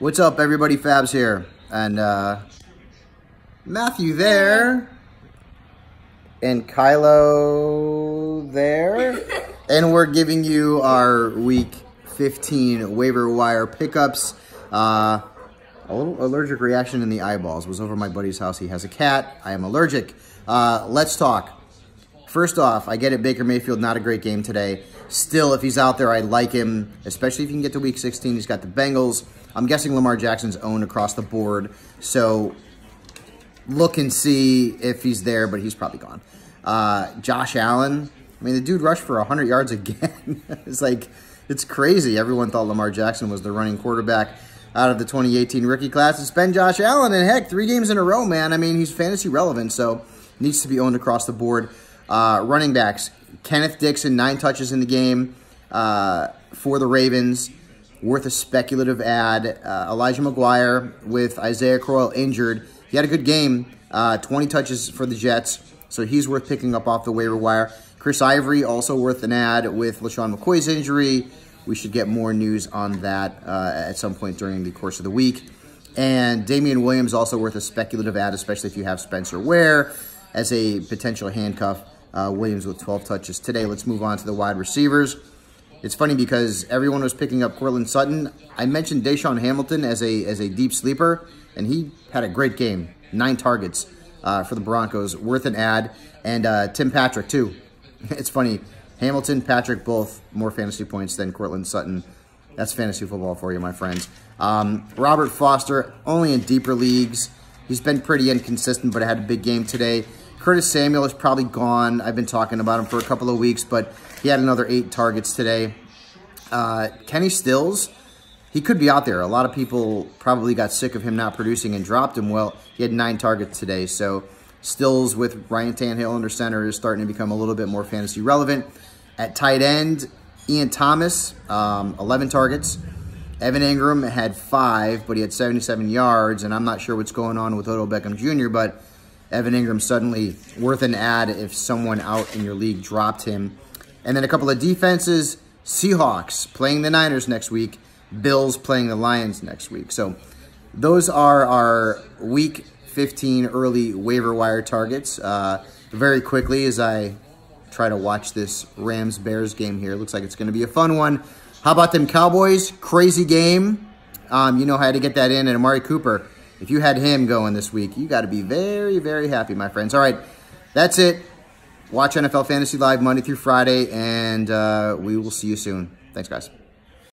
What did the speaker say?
What's up, everybody? Fabs here. And uh, Matthew there. And Kylo there. and we're giving you our week 15 waiver wire pickups. Uh, a little allergic reaction in the eyeballs. Was over my buddy's house. He has a cat. I am allergic. Uh, let's talk. First off, I get it, Baker Mayfield, not a great game today. Still, if he's out there, I like him, especially if you can get to week 16. He's got the Bengals. I'm guessing Lamar Jackson's owned across the board. So look and see if he's there, but he's probably gone. Uh, Josh Allen, I mean, the dude rushed for 100 yards again. it's like, it's crazy. Everyone thought Lamar Jackson was the running quarterback out of the 2018 rookie class. It's been Josh Allen, and heck, three games in a row, man. I mean, he's fantasy relevant, so needs to be owned across the board. Uh, running backs, Kenneth Dixon, nine touches in the game uh, for the Ravens. Worth a speculative add. Uh, Elijah McGuire with Isaiah Crowell injured. He had a good game, uh, 20 touches for the Jets, so he's worth picking up off the waiver wire. Chris Ivory, also worth an add with LeSean McCoy's injury. We should get more news on that uh, at some point during the course of the week. And Damien Williams also worth a speculative add, especially if you have Spencer Ware as a potential handcuff. Uh, Williams with 12 touches today. Let's move on to the wide receivers. It's funny because everyone was picking up Courtland Sutton. I mentioned DaeSean Hamilton as a as a deep sleeper, and he had a great game. Nine targets uh, for the Broncos, worth an add. And uh, Tim Patrick, too. It's funny. Hamilton, Patrick, both more fantasy points than Courtland Sutton. That's fantasy football for you, my friends. Um, Robert Foster, only in deeper leagues. He's been pretty inconsistent, but I had a big game today. Curtis Samuel is probably gone. I've been talking about him for a couple of weeks, but he had another eight targets today. Uh, Kenny Stills, he could be out there. A lot of people probably got sick of him not producing and dropped him. Well, he had nine targets today, so Stills with Ryan Tannehill under center is starting to become a little bit more fantasy relevant. At tight end, Ian Thomas, um, 11 targets. Evan Engram had five, but he had 77 yards, and I'm not sure what's going on with Odell Beckham Jr., but Evan Engram suddenly worth an add if someone out in your league dropped him. And then a couple of defenses, Seahawks playing the Niners next week, Bills playing the Lions next week. So those are our week 15 early waiver wire targets. Uh, very quickly as I try to watch this Rams-Bears game here. Looks like it's going to be a fun one. How about them Cowboys? Crazy game. Um, you know how to get that in. And Amari Cooper if you had him going this week, you got to be very, very happy, my friends. All right, that's it. Watch NFL Fantasy Live Monday through Friday, and uh, we will see you soon. Thanks, guys.